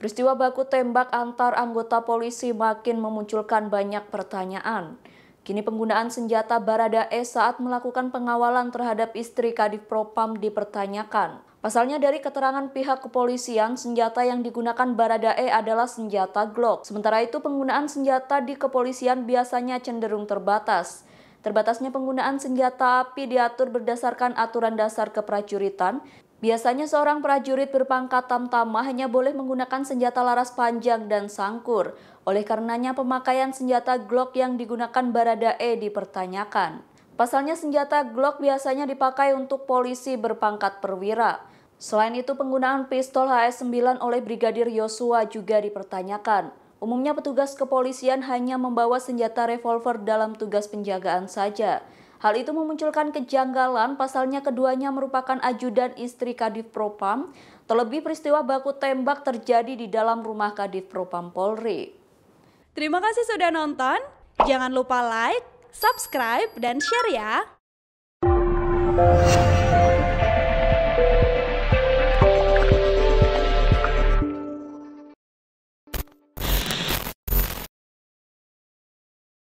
Peristiwa baku tembak antar anggota polisi makin memunculkan banyak pertanyaan. Kini penggunaan senjata Baradae saat melakukan pengawalan terhadap istri Kadif Propam dipertanyakan. Pasalnya dari keterangan pihak kepolisian, senjata yang digunakan Baradae adalah senjata Glock. Sementara itu penggunaan senjata di kepolisian biasanya cenderung terbatas. Terbatasnya penggunaan senjata api diatur berdasarkan aturan dasar keprajuritan Biasanya seorang prajurit berpangkat tamtama hanya boleh menggunakan senjata laras panjang dan sangkur. Oleh karenanya pemakaian senjata Glock yang digunakan Baradae dipertanyakan. Pasalnya senjata Glock biasanya dipakai untuk polisi berpangkat perwira. Selain itu penggunaan pistol HS-9 oleh Brigadir Yosua juga dipertanyakan. Umumnya petugas kepolisian hanya membawa senjata revolver dalam tugas penjagaan saja. Hal itu memunculkan kejanggalan pasalnya keduanya merupakan ajudan istri Kadif Propam, terlebih peristiwa baku tembak terjadi di dalam rumah Kadif Propam Polri. Terima kasih sudah nonton, jangan lupa like, subscribe, dan share ya!